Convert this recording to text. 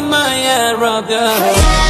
my Arab girl?